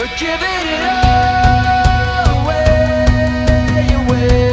We're giving it all away, away.